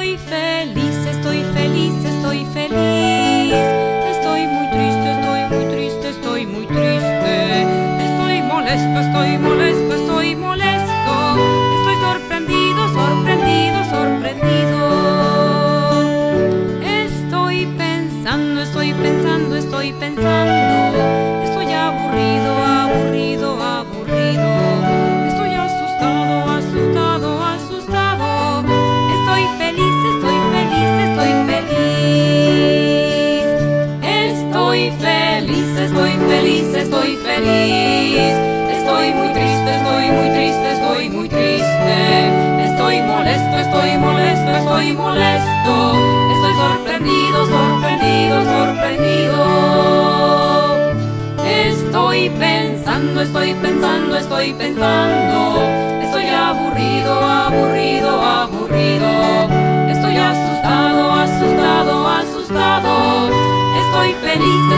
Estoy feliz, estoy feliz, estoy feliz. Estoy muy triste, estoy muy triste, estoy muy triste. Estoy molesto, estoy molesto, estoy molesto. Estoy sorprendido, sorprendido, sorprendido. Estoy pensando, estoy pensando, estoy pensando. Estoy molesto, estoy molesto. Estoy sorprendido, sorprendido, sorprendido. Estoy pensando, estoy pensando, estoy pensando. Estoy aburrido, aburrido, aburrido. Estoy asustado, asustado, asustado. Estoy feliz.